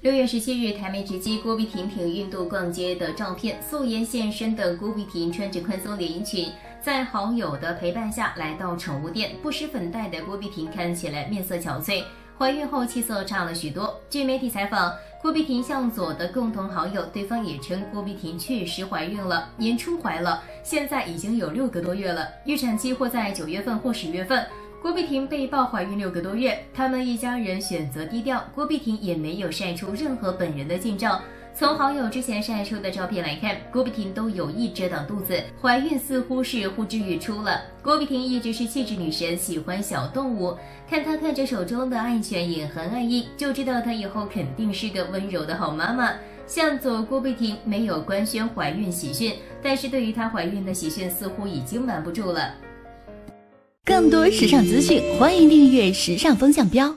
六月十七日，台媒直击郭碧婷挺孕肚逛街的照片。素颜现身的郭碧婷穿着宽松连衣裙，在好友的陪伴下来到宠物店。不施粉黛的郭碧婷看起来面色憔悴，怀孕后气色差了许多。据媒体采访，郭碧婷向左的共同好友，对方也称郭碧婷确实怀孕了，年初怀了，现在已经有六个多月了，预产期或在九月份或十月份。郭碧婷被曝怀孕六个多月，他们一家人选择低调，郭碧婷也没有晒出任何本人的近照。从好友之前晒出的照片来看，郭碧婷都有意遮挡肚子，怀孕似乎是呼之欲出了。郭碧婷一直是气质女神，喜欢小动物，看她看着手中的爱犬隐含爱意，就知道她以后肯定是个温柔的好妈妈。向左郭碧婷没有官宣怀孕喜讯，但是对于她怀孕的喜讯，似乎已经瞒不住了。更多时尚资讯，欢迎订阅《时尚风向标》。